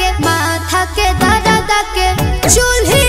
के माथा के दादा दा के चूल्हे